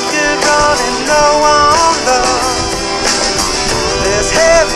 like you're gonna know on love. There's heaven.